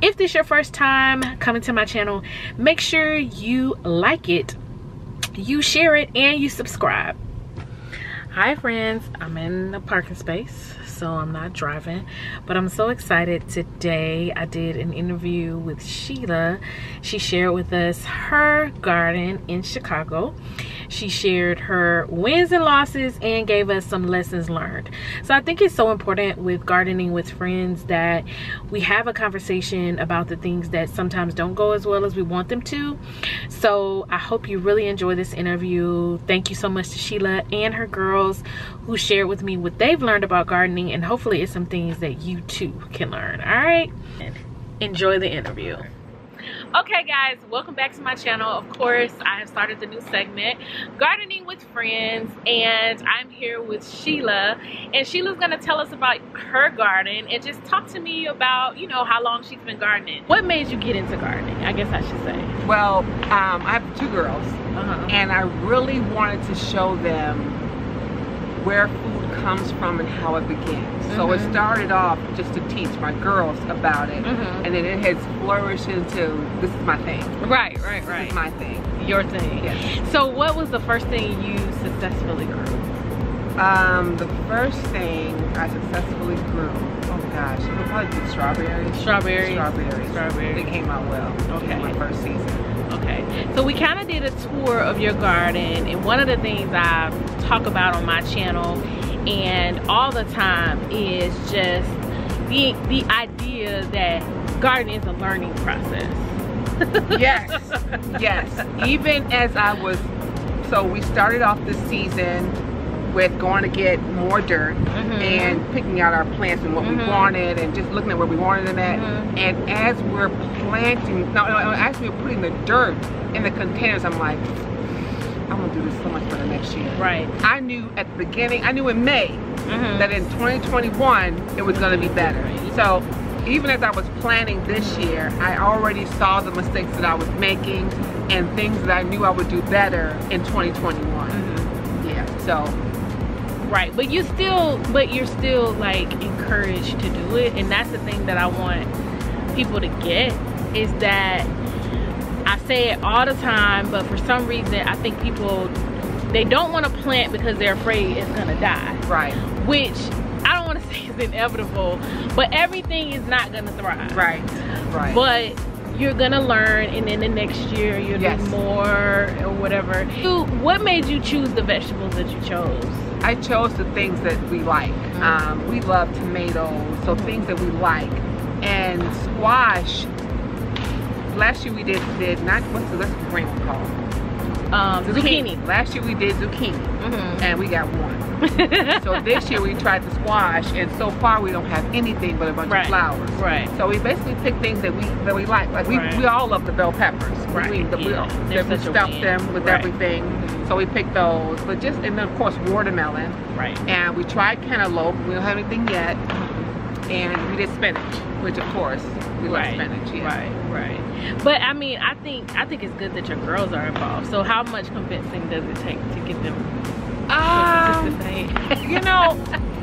if this is your first time coming to my channel make sure you like it you share it and you subscribe. Hi friends. I'm in the parking space so I'm not driving. But I'm so excited today. I did an interview with Sheila. She shared with us her garden in Chicago. She shared her wins and losses and gave us some lessons learned. So I think it's so important with gardening with friends that we have a conversation about the things that sometimes don't go as well as we want them to. So I hope you really enjoy this interview. Thank you so much to Sheila and her girls who shared with me what they've learned about gardening and hopefully it's some things that you too can learn. All right, enjoy the interview okay guys welcome back to my channel of course i have started the new segment gardening with friends and i'm here with sheila and sheila's gonna tell us about her garden and just talk to me about you know how long she's been gardening what made you get into gardening i guess i should say well um, i have two girls uh -huh. and i really wanted to show them where food comes from and how it begins. Mm -hmm. So it mm-hmm. started off just to teach my girls about it, mm -hmm. and then it has flourished into this is my thing. Right, right, right. This is my thing. Your thing. Yes. So what was the first thing you successfully grew? Um, the first thing I successfully grew, oh gosh, it would probably be strawberries. Strawberries. Strawberries. Strawberries. They came out well. Okay. my first season. So we kind of did a tour of your garden, and one of the things I talk about on my channel and all the time is just the the idea that gardening is a learning process. yes, yes. Even as I was, so we started off this season with going to get more dirt mm -hmm. and picking out our plants and what mm -hmm. we mm-hmm. wanted and just looking at where we wanted them at. Mm -hmm. And as we're planting, no, as we're putting the dirt in the containers, I'm like, I'm gonna do this so much better next year. Right. I knew at the beginning, I knew in May mm -hmm. that in 2021 it was gonna be better. So even as I was planning this year, I already saw the mistakes that I was making and things that I knew I would do better in 2021. Mm -hmm. Yeah. So. Right, but you still, but you're still like encouraged to do it, and that's the thing that I want people to get is that I say it all the time, but for some reason, I think people, they don't want to plant because they're afraid it's going to die. Right. Which I don't want to say is inevitable, but everything is not going to thrive. Right, right. But you're going to learn, and then the next year you'll yes. do more or whatever. What made you choose the vegetables that you chose? I chose the things that we like. Um, we love tomatoes, so things that we like. And squash last year we did did not what's the what's the green called? Um, zucchini. zucchini. Last year we did zucchini, mm -hmm. and we got one. so this year we tried the squash, and so far we don't have anything but a bunch right. of flowers. Right. So we basically picked things that we that we like. Like we, right. we all love the bell peppers. Right. We, the, yeah. we, we stuffed them with right. everything. So we picked those, but just and then of course watermelon. Right. And we tried cantaloupe. We don't have anything yet. And we did spinach, which of course we love spinach. Yeah. Right. Right. But I mean, I think I think it's good that your girls are involved. So how much convincing does it take to get them um, you know,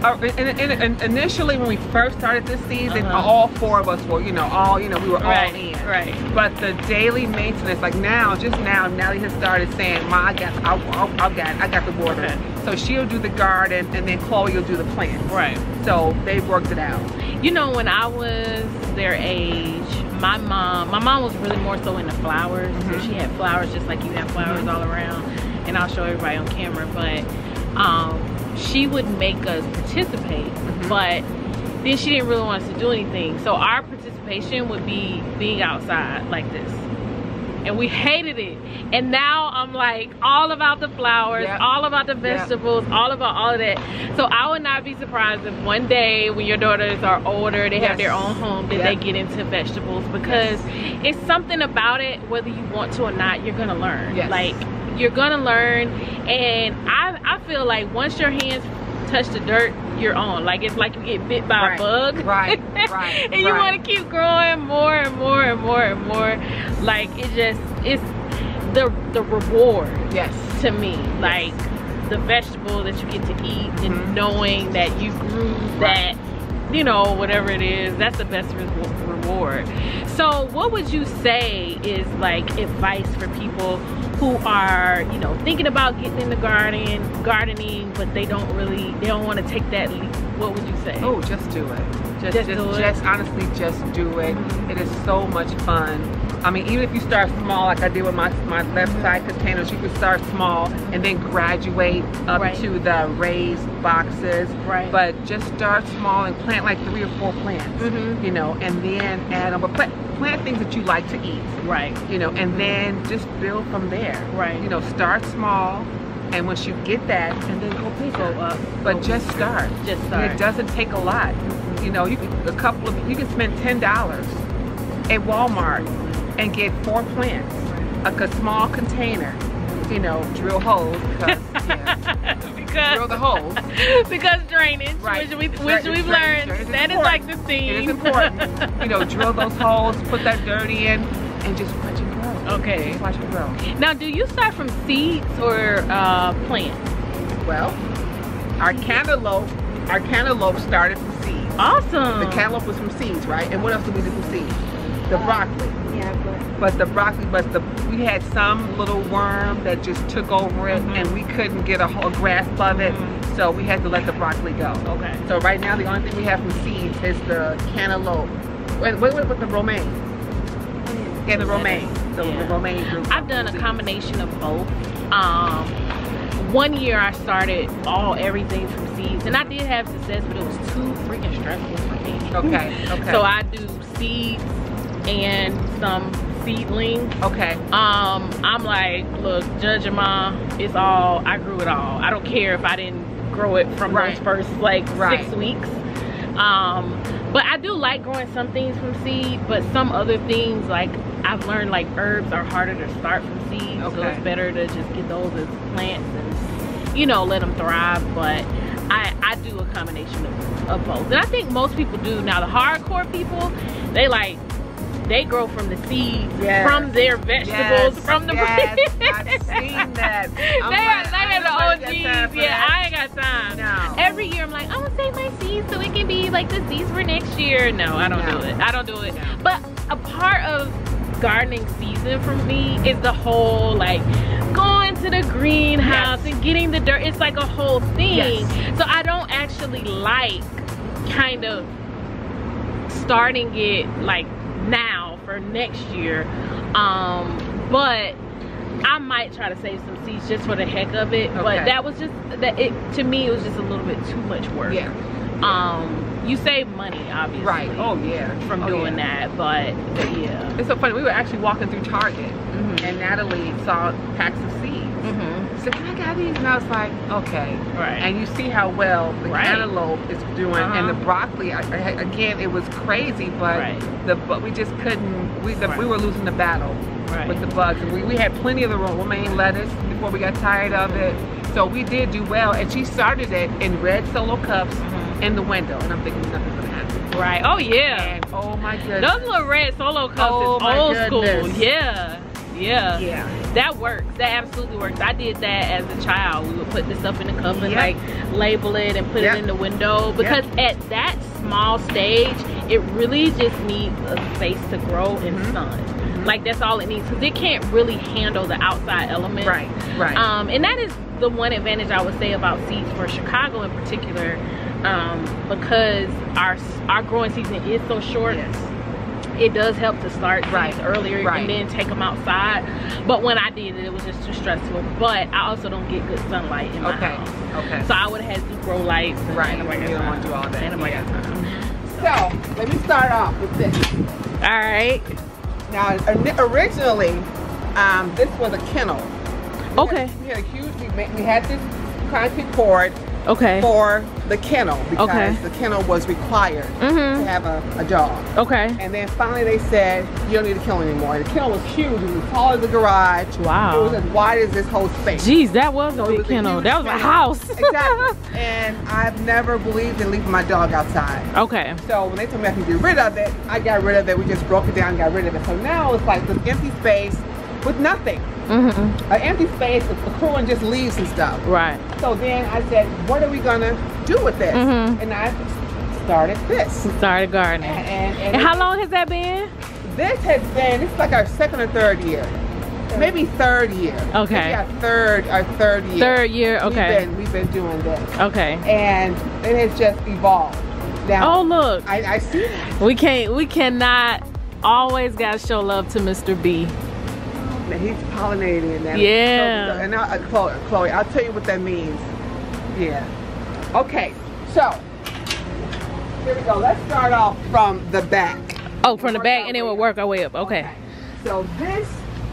uh, in, in, in, initially when we first started this season, uh -huh. all four of us were, you know, all, you know, we were right, all in. Right. But the daily maintenance, like now, just now, Nelly has started saying, "Ma, I got, I'll, I'll, I'll got, I got the water." Okay. So she'll do the garden, and then Chloe will do the plants. Right. So they've worked it out. You know, when I was their age, my mom my mom was really more so into flowers mm -hmm. so mm-hmm. she had flowers just like you have flowers mm -hmm. all around and i'll show everybody on camera but um, she would make us participate mm -hmm. but then she didn't really want us to do anything so our participation would be being outside like this and we hated it. And now I'm like all about the flowers, yep. all about the vegetables, yep. all about all of that. So I would not be surprised if one day when your daughters are older, they yes. have their own home, that yep. they get into vegetables because yes. it's something about it, whether you want to or not, you're gonna learn. Yes. Like you're gonna learn and I, I feel like once your hands touch the dirt, you're on. Like it's like you get bit by right. a bug. Right, right. and you right. want to keep growing more and more and more and more. Like it just it's the the reward. Yes. To me, yes. like the vegetable that you get to eat mm -hmm. and knowing that you grew that, you know, whatever it is, that's the best reward. So what would you say is like advice for people who are, you know, thinking about getting into gardening, gardening, but they don't really, they don't want to take that leap? What would you say? Oh, just do it. Just, Just just, do it. just honestly, just do it. Mhm. It is so much fun. I mean, even if you start small, like I did with my my left Mm-hmm. side containers, you can start small and then graduate up Right. to the raised boxes. Right. But just start small and plant like three or four plants. Mhm. You know, and then add them. But plant, plant things that you like to eat. Right. You know, and then just build from there. Right. You know, start small, and once you get that, and then go bigger. Go up. But Go- just start. just And start. It doesn't take a lot. Mm-hmm. You know, you can a couple of you can spend ten dollars at Walmart and get four plants, like a small container. You know, drill holes because yeah, because drill the holes. because drainage, Right. which we which we've learned, drainage is that is important. like the It theme. is important. you know, drill those holes, put that dirt in, and just watch it grow. okay. Just watch it grow. Now, do you start from seeds or uh, plants? Well, our cantaloupe, our cantaloupe started from seeds. Awesome. The cantaloupe was from seeds, right? And what else did we do from seeds? The broccoli. Yeah, but the broccoli, but the we had some little worm that just took over it, Mhm. and we couldn't get a, whole grasp of it, Mhm. so we had to let the broccoli go. Okay. So right now, the only thing we have from seeds is the cantaloupe. Wait, wait, wait, with the romaine. Yeah, the romaine. The, the romaine group. I've done a combination of both. Um, one year I started all everything from seeds, and I did have success, but it was too freaking stressful for me. Okay. Okay. So I do seeds and some seedlings. okay. Um, I'm like, look, Judge and Ma, it's all I grew it all. I don't care if I didn't grow it from Right. those first like Right. six weeks. Um, but I do like growing some things from seed, but some other things like I've learned like herbs are harder to start from seed, so Okay. it's better to just get those as plants and you know let them thrive. But I I do a combination of, of both, and I think most people do. Now the hardcore people, they like they grow from the seeds, Yes. from their vegetables, Yes, from the yes, I've seen that. I'm are, they are the OGs. Yeah, that. I ain't got time. No. Every year I'm like, I'm gonna save my seeds so it can be like the seeds for next year. No, I don't No. do it. I don't do it. No. But a part of gardening season for me is the whole like going to the greenhouse Yes. and getting the dirt. It's like a whole thing. Yes. So I don't actually like kind of starting it like now next year. Um, but I might try to save some seeds just for the heck of it. But that was just that it to me it was just a little bit too much work. Yeah. Um, you save money obviously. Right. Oh yeah. From Oh, doing yeah. that, but, but yeah. It's so funny. We were actually walking through Target, Mhm. and Natalie saw packs of said, "Can I get these?" And I was like, "Okay." Right. And you see how well the Right. cantaloupe is doing, and the Uh-huh. broccoli. I, I, again, it was crazy, but Right. the but we just couldn't. We the, Right. we were losing the battle with the bugs, and we, we had plenty of the romaine lettuce before we got tired of it. So we did do well, and she started it in red solo cups Mhm. in the window, and I'm thinking nothing's gonna happen. Right. Oh yeah. And oh my goodness. Those little red solo cups Oh, is old school. Yeah. Yeah. Yeah. That works. That absolutely works. I did that as a child. We would put this up in the cup and Yep. like label it and put Yep. it in the window because at that small stage, it really just needs a space to grow in Mhm. sun. Mhm. Like that's all it needs because it can't really handle the outside elements. Right. Right. Um, and that is the one advantage I would say about seeds for Chicago in particular, um, because our our growing season is so short. yes. It does help to start Right, earlier right. and then take them outside. But when I did it, it was just too stressful. But I also don't get good sunlight in my Okay. house, Okay. so I would have had to grow lights. And Right, nobody got you don't wanna do all that, Ain't nobody got yeah. So let me start off with this. All right. Now, originally, um, this was a kennel. We Okay. had- we had a huge. We, we had this concrete cord Okay. for the kennel because Okay. the kennel was required to Mhm. have a, a dog. Okay. And then finally they said, you don't need a kennel anymore. The kennel was huge. It was as tall as the garage. Wow. It was as wide as this whole space. Jeez, that was a So it big was kennel. huge That was a house. exactly. And I've never believed in leaving my dog outside. okay. So when they told me I could get rid of it, I got rid of it. We just broke it down and got rid of it. So now it's like this empty space with nothing. Mm-hmm. An empty space with accruing just leaves and stuff. Right. So then I said, what are we gonna do with this? Mhm. And I started this. Started gardening. And, and, And how long has that been? This has been, it's like our second or third year. Maybe third year. Okay. Our third, our third year. Third year, okay. We've been, we've been doing this. Okay. And it has just evolved. Now, Oh look, I, I see that. we can't, we cannot always gotta show love to Mr. B. Now, He's pollinating that. Yeah. And now, uh, Chloe, Chloe, I'll tell you what that means. Yeah. Okay, so here we go. Let's start off from the back. Oh, from the back, and then we'll work our way up. Okay. So this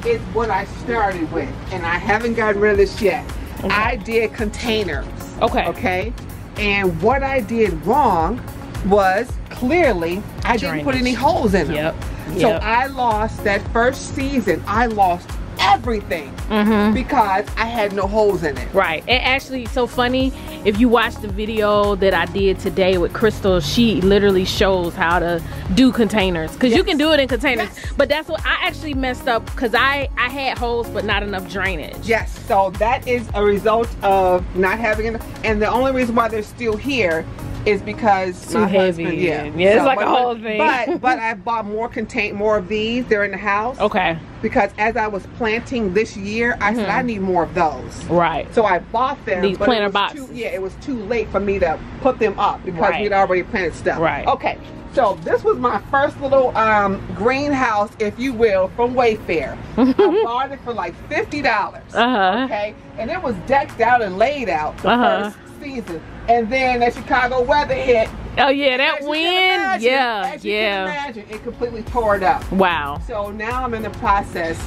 is what I started with, and I haven't gotten rid of this yet. Okay. I did containers. Okay. Okay. And what I did wrong was clearly I didn't put any holes in them. Yep. So Yep. I lost that first season. I lost everything Mm-hmm. because I had no holes in it. Right. And actually, so funny. If you watch the video that I did today with Crystal, she literally shows how to do containers. Cause you can do it in containers. Yes. But that's what I actually messed up. Cause I I had holes, but not enough drainage. Yes, so that is a result of not having enough. And the only reason why they're still here is because Too my heavy. husband, yeah, Yeah, it's like a but, whole but- thing. But but I bought more contain more of these. They're in the house Okay. because as I was planting this year, I said Mhm. I need more of those. Right. So I bought them. These planter boxes. Too, yeah, it was too late for me to put them up because Right. we'd already planted stuff. Right. Okay. So this was my first little um, greenhouse, if you will, from Wayfair. I bought it for like fifty dollars. Uh-huh. Okay, and it was decked out and laid out the Uh-huh. first season, and then the Chicago weather hit. Oh yeah, that wind. imagine- Yeah. as you can Yeah. imagine, it completely tore it up. Wow. So now I'm in the process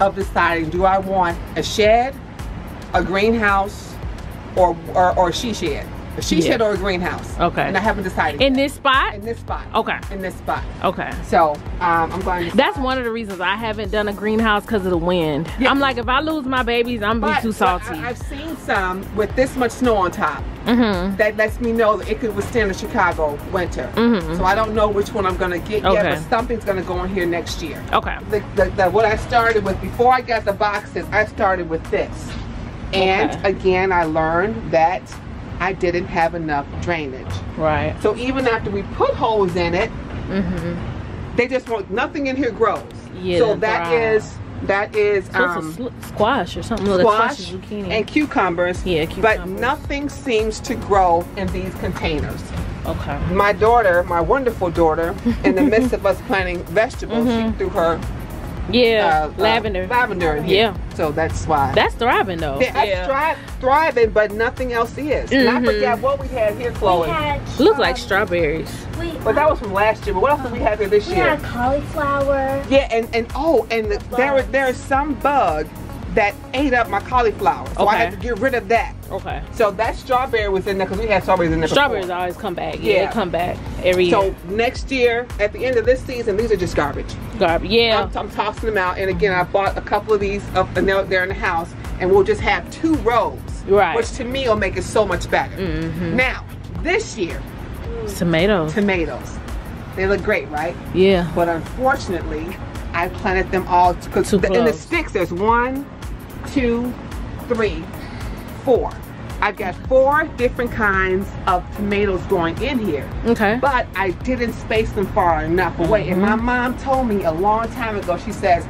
of deciding: do I want a shed, a greenhouse, or or, or a she shed? She Yeah. or a greenhouse? Okay. And I haven't decided. In yet. this spot? in this spot. Okay. In this spot. Okay. So um, I'm going to. That's one of the reasons I haven't done a greenhouse because of the wind. Yeah. I'm like, if I lose my babies, I'm be too salty. I, have seen some with this much snow on top. mm-hmm. That lets me know that it could withstand a Chicago winter. Mhm. So I don't know which one I'm gonna get yet, but something's gonna go in here next year. Okay. the, the, the, what I started with before I got the boxes, I started with this. And Okay. again, I learned that I didn't have enough drainage. Right. So even after we put holes in it, Mm-hmm. they just want nothing in here grows. Yeah, so that dry. is that is So um, squash or something. Squash zucchini. and cucumbers. Yeah, But nothing seems to grow in these containers. okay. My daughter, my wonderful daughter, in the midst of us planting vegetables, Mhm. she threw her Yeah, uh, uh, lavender. lavender in here. Yeah. So that's why. That's thriving though. Yeah, that's thri- thriving, but nothing else is. And I Mhm. forget what we had here, Chloe. We had Look like strawberries. strawberries. We, But that was from last year. But what else did we have here this we year? had cauliflower. Yeah, and and oh, and the, there there is some bug that ate up my cauliflower, so I Okay. had to get rid of that. Okay. So that strawberry was in there because we had strawberries in there. before. Strawberries always come back. Yeah, Yeah. they come back every year. So next year, at the end of this season, these are just garbage. Garbage. Yeah. I'm, I'm tossing them out, and again, I bought a couple of these, up, and they're, in the house, and we'll just have two rows, Right. which to me will make it so much better. Mm -hmm. Now, this year, Tomatoes. tomatoes, they look great, right? Yeah. But unfortunately, I planted them all because in the sticks there's one, two, three, four. I've got four different kinds of tomatoes growing in here, Okay. but I didn't space them far enough away. And Mm-hmm. my mom told me a long time ago. She says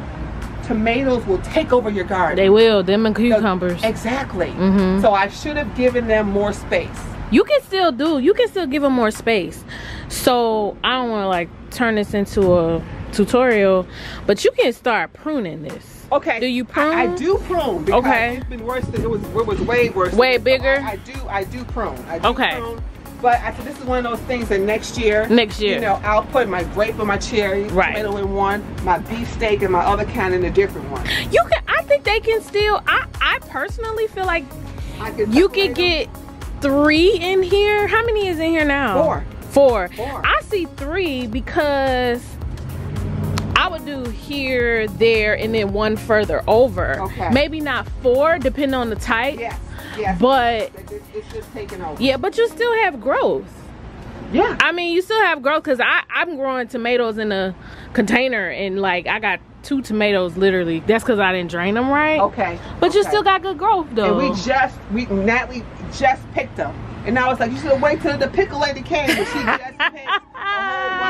tomatoes will take over your garden. They will. Them and So- cucumbers. Exactly. Mhm. So I should have given them more space. You can still do. You can still give them more space. So I don't want to like turn this into a tutorial, but you can start pruning this. Okay. Do you I, I do prune because Okay. it's been worse than it was. It was way worse. Way bigger? I, I do. I do prune. I do Okay. Prune, but I said this is one of those things that next year. Next year. You know, I'll put my grape and my cherry Right. tomato in one, my beefsteak and my other kind in a different one. You can. I think they can still. I I personally feel like I can you could get three in here. How many is in here now? Four. Four. Four. I see three because I would do here, there, and then one further over. Okay. Maybe not four, depending on the type. Yes. Yes. But It- it- it's just taking over. yeah, but you still have growth. Yeah. I mean, you still have growth because I I'm growing tomatoes in a container and like I got two tomatoes literally. That's because I didn't drain them right. Okay. But you still got good growth though. And we just we Natalie just picked them. And I was like, you should have waited till the pickle lady came. But she just picked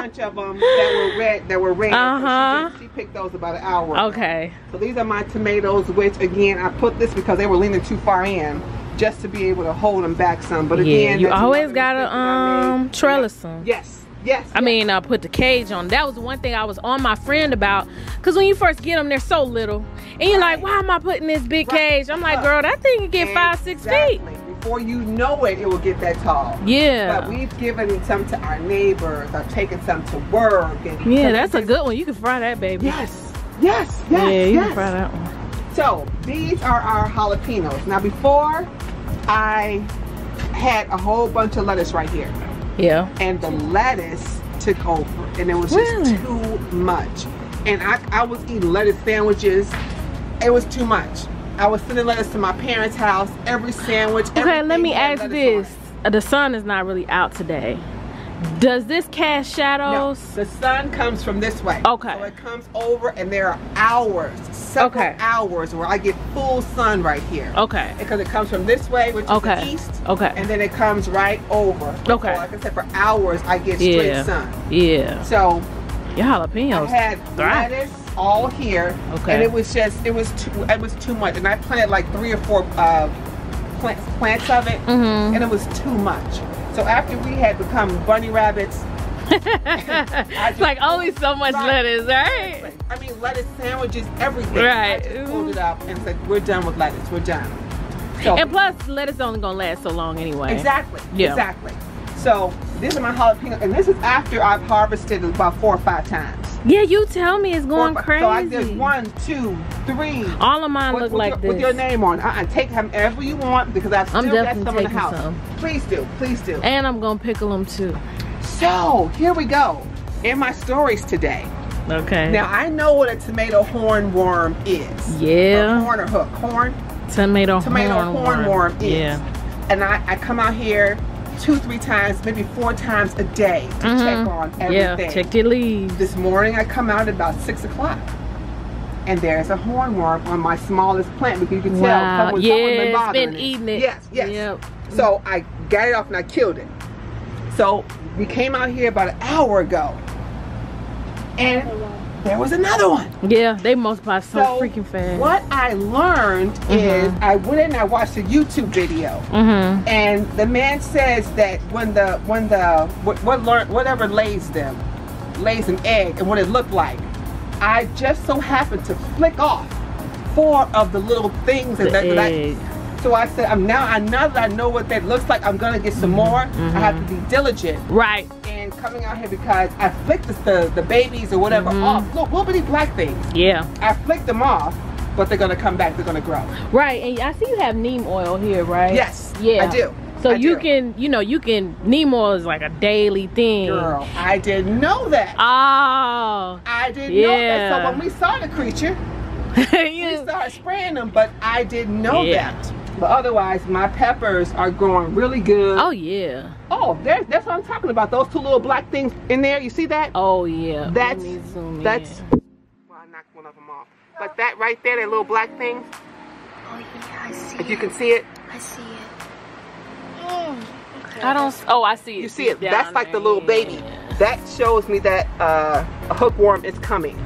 bunch of them that were red. That were red. Uh-huh. She, she picked those about an hour. ago. Okay. So these are my tomatoes, which again I put this because they were leaning too far in, just to be able to hold them back some. But Yeah, again, you always gotta mistake that I made. um trellis them. Yes, yes. I mean, uh, put the cage on. That was one thing I was on my friend about. Cause when you first get them, they're so little, and you're like, "Why am I putting this big Right. cage?" I'm like, "Girl, that thing can get five, six feet." Before you know it, it will get that tall. Yeah. But we've given some to our neighbors. I've taken some to work. And Yeah, that's a good one. You can fry that baby. Yes, yes, yes, yeah, you yes. can fry that one. So these are our jalapenos. Now before, I had a whole bunch of lettuce right here. Yeah. and the lettuce took over and it was just Really? too much and I, I was eating lettuce sandwiches it was too much i was sending letters to my parents house every sandwich Okay, let me ask this. on. Uh, The sun is not really out today. Does this cast shadows? no, the sun comes from this way Okay. so it comes over and there are hours several Okay. hours where i get full sun right here Okay. because it comes from this way which is Okay. the east Okay. and then it comes right over Okay. so like i said for hours i get straight Yeah. sun Yeah. so Your jalapenos. I had lettuce all here, Okay. and it was just it was too it was too much, and I planted like three or four uh, plants plants of it, Mhm. and it was too much. So after we had become bunny rabbits, it's like only so much Right. lettuce, right? I mean lettuce sandwiches, everything. Right. I just pulled it up and said we're done with lettuce. We're done. So And plus, lettuce only gonna last so long anyway. exactly, Yeah. exactly. So these are my jalapeno, and this is after I've harvested about four or five times. Yeah, you tell me it's going five- crazy. So I did one, two, three. All of mine with, look with like your, this. with your name on. it. Uh-uh, take them however you want because I've still I'm got definitely some in the house. some. Please do, please do. And I'm gonna pickle them too. so here we go. In my stories today. Okay. Now I know what a tomato hornworm is. Yeah. Or horn or hook. Horn. tomato, Tomato hornworm. hornworm is. Yeah. And I, I come out here two, three times, maybe four times a day to Mhm. check on everything. Yeah. everything. Check your leaves. This morning I come out at about six o'clock. And there's a hornworm on my smallest plant because you can tell Wow. someone, Yeah, someone been it's bothering been it. eating it. Yes, yes. Yep. So I got it off and I killed it. So we came out here about an hour ago. And there was another one. Yeah, they multiply so, So, freaking fast. What I learned mm-hmm. is I went in and I watched a YouTube video. Mm-hmm. And the man says that when the when the what, what learn whatever lays them lays an egg and what it looked like, I just so happened to flick off four of the little things The that, that I, egg. so I said I'm now I now that I know what that looks like I'm gonna get some mm-hmm. more. I have to mm-hmm. be diligent Right. Coming out here because I flicked the the, the babies or whatever Mhm. off. Look, little bitty black things. Yeah. I flicked them off, but they're gonna come back. They're gonna grow. Right. And I see you have neem oil here, right? Yes, Yeah. I do. So I you do. can, you know, you can neem oil is like a daily thing. Girl, I didn't know that. Oh. I didn't know that. So when we saw the creature, we started spraying them, but I didn't know Yeah. that. But otherwise, my peppers are growing really good. oh yeah. Oh, there's that's what I'm talking about. Those two little black things in there. You see that? Oh yeah. Let that's me zoom in. that's. Well, I knocked one of them off. But that right there, that little black thing. Oh yeah, I see If you can see it, I see it. Mm, okay. I don't. Oh, I see it. you see it. down That's like the little baby. That shows me that uh, a hookworm is coming.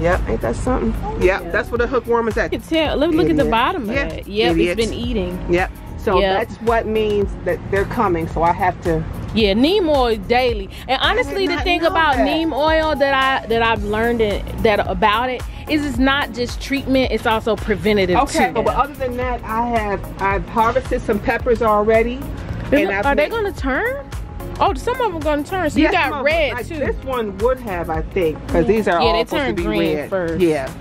Yep, ain't that something? Yep, yeah. that's what a hookworm is at. You can tell. Look, look at the bottom of Yeah, it. Yep, idiot. it's been eating. Yep. So Yep. that's what means that they're coming. So I have to. Yeah, neem oil daily. And honestly, the thing about that. neem oil that I that I've learned it, that about it is it's not just treatment; it's also preventative Okay, but other than that, I have I've harvested some peppers already. And I've are they going to turn? Oh, some of them are going to turn. So Yes, you got red like too. This one would have, I think, because these are Yeah, all supposed to be red. first. Yeah.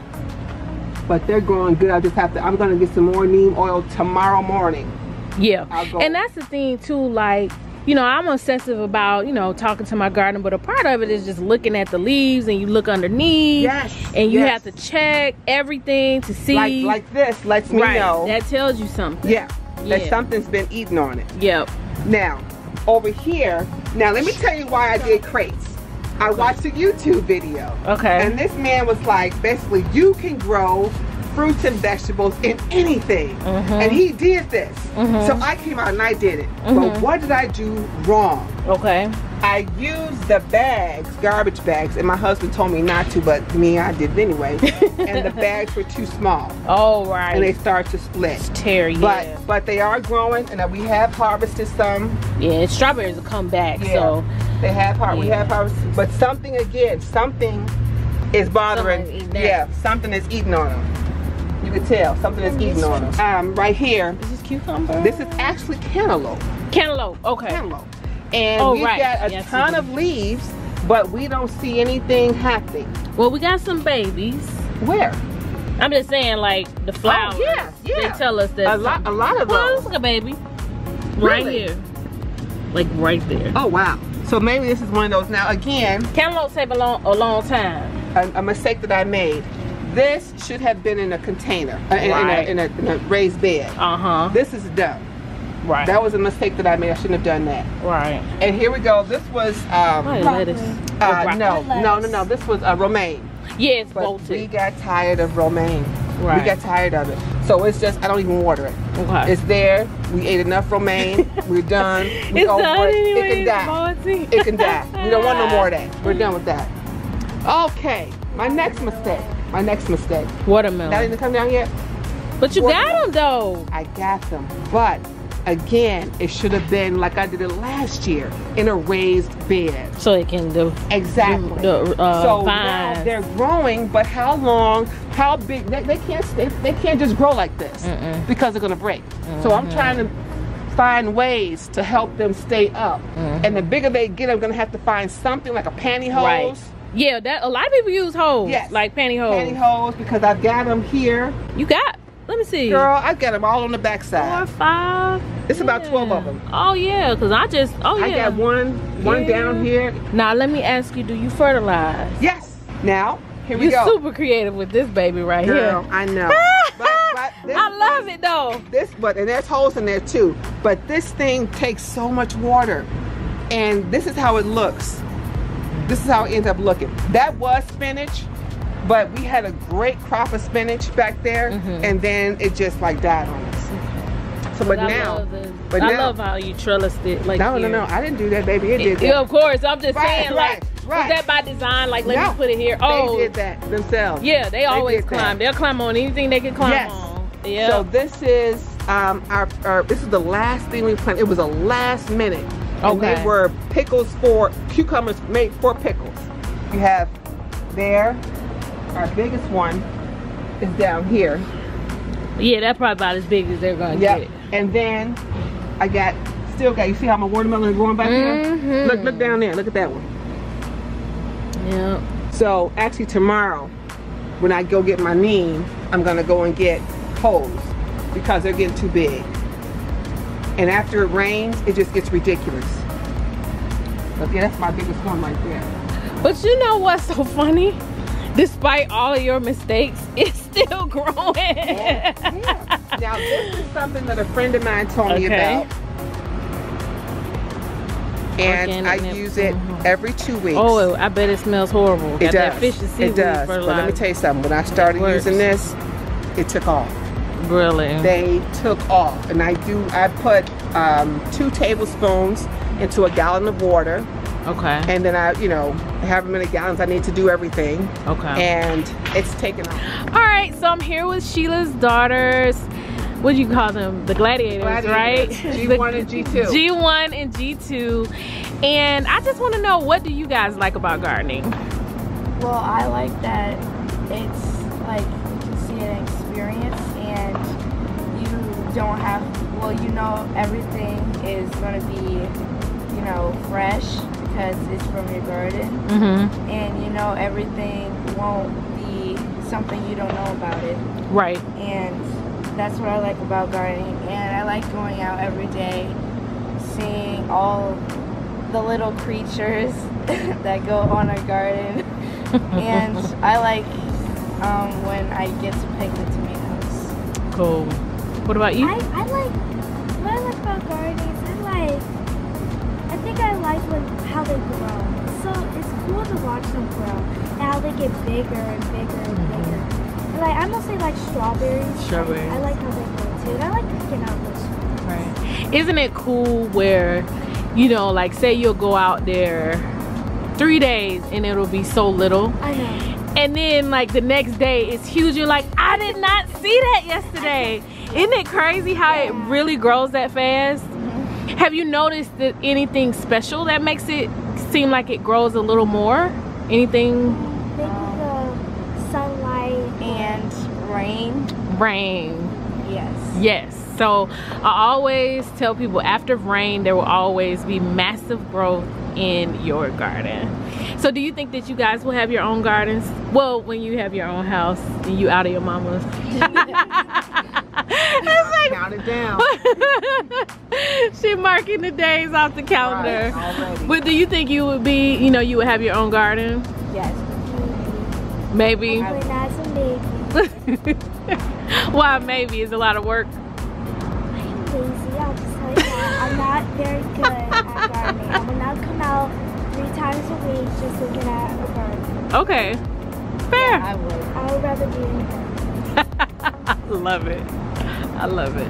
But they're growing good. I just have to. I'm gonna get some more neem oil tomorrow morning. Yeah. And that's the thing too, like, you know, I'm obsessive about, you know, talking to my garden, but a part of it is just looking at the leaves and you look underneath. Yes, And you yes. have to check everything to see. Like like this lets me right. know. That tells you something. yeah, that Yeah. something's been eaten on it. Yep. Now, over here, now let me tell you why I did crates. I watched a YouTube video. Okay. And this man was like, basically, you can grow fruits and vegetables in anything. Mhm. And he did this. Mhm. So I came out and I did it. Mhm. But what did I do wrong? Okay. I used the bags, garbage bags, and my husband told me not to, but me, I did it anyway. and the bags were too small, Oh right. and they start to split. Terry. But yeah. but they are growing, and we have harvested some. yeah, strawberries will come back. Yeah. So They have har- we have harvested, but something again, something is bothering. Something. Yeah, something is eating on them. You can tell something is eating on them. Um, right here. this is cucumber? this is actually cantaloupe. cantaloupe. Okay. Cantaloupe, and Oh, we've right. got a Yes, ton of leaves, but we don't see anything happening. Well, we got some babies. Where? I'm just saying, like the flowers. yeah, yeah. They tell us that A lot, a lot of Well, those. like a baby. Right Really? here. Like right there. Oh wow. So maybe this is one of those. Now again, Cantaloupes take a long, a long time. a, a mistake that I made. This should have been in a container, uh, in, Right. in, a, in, a, in a raised bed. Uh huh. This is done. Right. That was a mistake that I made. I shouldn't have done that. right. And here we go. This was um, What is uh, lettuce? no, no, no, no. This was uh, romaine. Yeah, it's But we got tired of romaine. Right. We got tired of it. So it's just I don't even water it. Okay. It's there. We ate enough romaine. We're done. We It's over done it. anyway. It can die. Bolty. It can die. We don't want no more of that. We're done with that. Okay. My next mistake. My next mistake. Watermelon. That didn't come down yet. But you watermelon. got them though. I got them. But again, it should have been like I did it last year in a raised bed. So it can do. Exactly. The, uh, so now they're growing, but how long? How big? They, they can't. They, they can't just grow like this Mm-mm. because they're gonna break. So I'm trying to find ways to help them stay up. Mhm. And the bigger they get, I'm gonna have to find something like a pantyhose. Right. Yeah, that a lot of people use hose. Yes. Like pantyhose. Pantyhose because I've got them here. You got. Let me see. Girl, I got them all on the Four, backside. five. It's about 12 of them. Oh yeah, cause I just. Oh yeah. I got one, one Yeah. down here. Now let me ask you, do you fertilize? Yes. Now, here we You go. super creative with this baby right Girl, here. I know. but, but this, I love it though. this, but and there's holes in there too. But this thing takes so much water, and this is how it looks. This is how it ends up looking. That was spinach, but we had a great crop of spinach back there, Mhm. and then it just like died on us. So, but I now, but I now- love how you trellised it. Like no, no, here. no, I didn't do that, baby. It did that. Yeah, of course. I'm just Right, saying, right, like, right. was that by design? Like, let No, me put it here. Oh, They did that themselves. yeah, they always that. climb. They'll climb on anything they can climb Yes. on. Yeah. So this is um, our, our this is the last thing we planted. It was a last minute. And they were pickles for cucumbers made for pickles. You have there, our biggest one is down here. yeah, that's probably about as big as they're gonna Yep. get. And then I got still got you see how my watermelon is growing back Mhm. here? Look look down there. Look at that one. Yeah. So actually tomorrow, when I go get my neem, I'm gonna go and get hoes because they're getting too big. And after it rains, it just gets ridiculous. But yeah, that's my biggest one right there. But you know what's so funny? Despite all of your mistakes, it's still growing. Yeah. Now this is something that a friend of mine told me about. And Organic I use it every two weeks. Oh, I bet it smells horrible. it Got does. that fish and it does. But let me tell you something. When I started using this, it took off. Really? they took off and i do i put um, two tablespoons into a gallon of water okay. and then i you know however many gallons i need to do everything Okay. and it's taken off All right, so I'm here with Sheila's daughters. What do you call them? The gladiators, right? Gladiators. The- G1 and G2. G1 and G2. And I just want to know what do you guys like about gardening? Well, I like that it's like don't have, well, you know, everything is going to be, you know, fresh because it's from your garden. Mm-hmm. And you know, everything won't be something you don't know about it. Right. and that's what I like about gardening. And I like going out every day, seeing all the little creatures that go on our garden. and I like um, when I get to pick the tomatoes. Cool. What about you? I, I like what I like about gardening is I like I think I like when how they grow. So it's cool to watch them grow and how they get bigger and bigger and mm-hmm. bigger. And like I mostly like strawberries. Strawberries. I like how they grow too. And I like picking out those. Right. Isn't it cool where, you know, like say you'll go out there three days and it'll be so little. I know. And then like the next day it's huge. You're like, I did not see that yesterday. Isn't it crazy how it really grows that fast? Mm-hmm. Have you noticed that anything special that makes it seem like it grows a little more? Anything the sunlight. And rain. rain? Yes. Yes. So I always tell people after rain, there will always be massive growth in your garden. So do you think that you guys will have your own gardens? Well, when you have your own house and you out of your mama's. it's like Count it down. she marking the days off the calendar. Right. But do you think you would be, you know, you would have your own garden? Yes. Maybe. But that's a maybe. Why maybe is a lot of work. I'm lazy. I'll just tell you that. I'm not very good at gardening. I will not come out three times a week just looking at a garden. Okay. Fair. I would. I would rather be in bed. love it. I love it.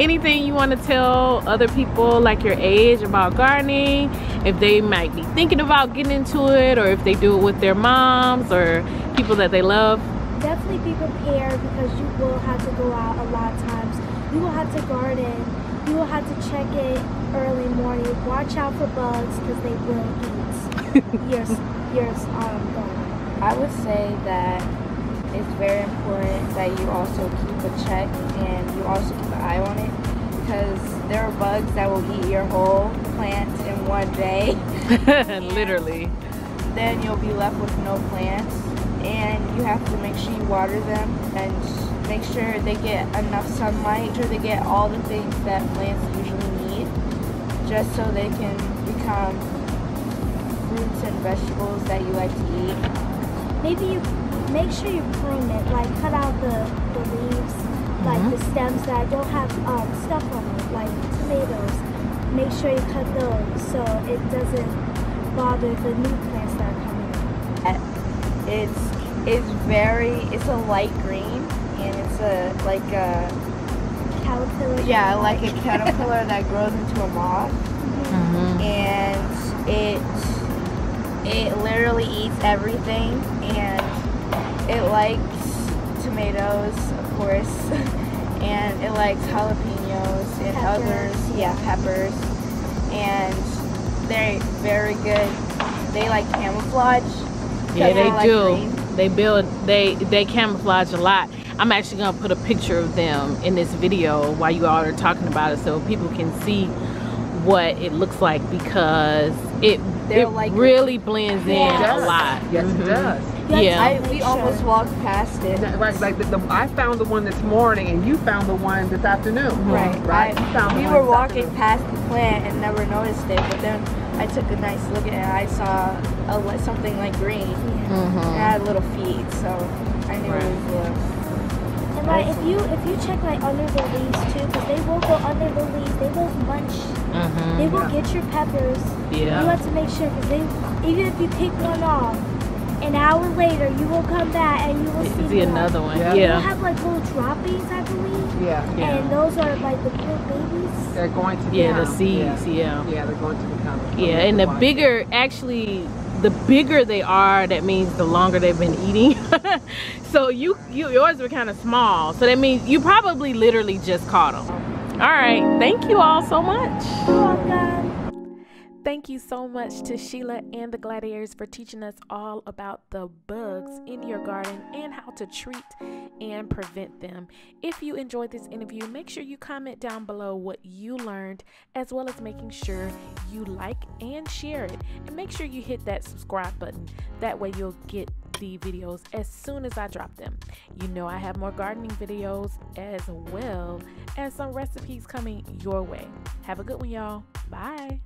Anything you want to tell other people like your age about gardening? If they might be thinking about getting into it or if they do it with their moms or people that they love? Definitely be prepared because you will have to go out a lot of times. You will have to garden. You will have to check it early morning. Watch out for bugs because they will eat your, your um, garden. I would say that it's very important that you also keep a check and you also keep an eye on it because there are bugs that will eat your whole plant in one day. Literally. Then you'll be left with no plants and you have to make sure you water them and make sure they get enough sunlight, sure they get all the things that plants usually need just so they can become fruits and vegetables that you like to eat. Maybe you make sure you prune it, like cut out the, the leaves, like the stems that don't have um, stuff on it, like tomatoes. Make sure you cut those so it doesn't bother the new plants that are coming in. It's it's very it's a light green and it's a like a Caterpillar. yeah like a caterpillar that grows into a moth Mhm. and it it literally eats everything and it likes tomatoes of course and it likes jalapenos and Peppers. others yeah peppers and they're very good they like camouflage Yeah, they like do. green. They build, they they camouflage a lot. I'm actually gonna put a picture of them in this video while you all are talking about it, so people can see what it looks like because it They're it like- really blends in Yeah. A lot. Yes, Mhm. it does. Yeah. I, we Make almost walked past it Right, like the, the, I found the one this morning, and you found the one this afternoon. Right. Right. I- found we were walking afternoon. past the plant and never noticed it, but then I took a nice look at it and I saw a, something like green. It Mhm. had little feet, so I knew Right. it was blue. And like if you if you check like under the leaves too, because they will go under the leaves, they will munch. Mhm. They will Yeah. get your peppers. Yeah. You have to make sure because they even if you pick one off, an hour later you will come back and you will see, See another one. Yeah. They'll have like little droppings, I believe. Yeah. Yeah. And those are like the little babies. They're going to Yeah, the seeds. Yeah. Yeah. yeah, they're going to become. Yeah, and the bigger, actually, the bigger they are, that means the longer they've been eating. so you, you, yours were kind of small. So that means you probably literally just caught them. All right, thank you all so much. Thank you so much to Sheila and the Gladiators for teaching us all about the bugs in your garden and how to treat and prevent them. If you enjoyed this interview, make sure you comment down below what you learned, as well as making sure you like and share it. And make sure you hit that subscribe button. That way, you'll get the videos as soon as I drop them. You know, I have more gardening videos as well as some recipes coming your way. Have a good one, y'all. Bye.